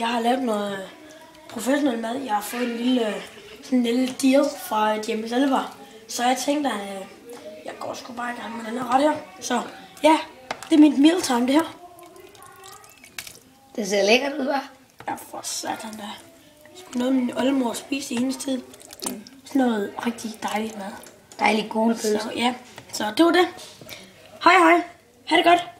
jeg har lavet noget øh, professionel mad. Jeg har fået en lille, øh, sådan en lille deal fra øh, James Elver. Så jeg tænkte, at øh, jeg går sgu bare i gang med den her ret her. Så ja, det er mit mealtime, det her. Det ser lækkert ud, hva'? Ja, for satan da. Noget, min oldemor spiste i hendes tid. Sådan noget rigtig dejligt mad. Dejlig gule pølser. Ja, så det var det. Hej hej. Ha' det godt.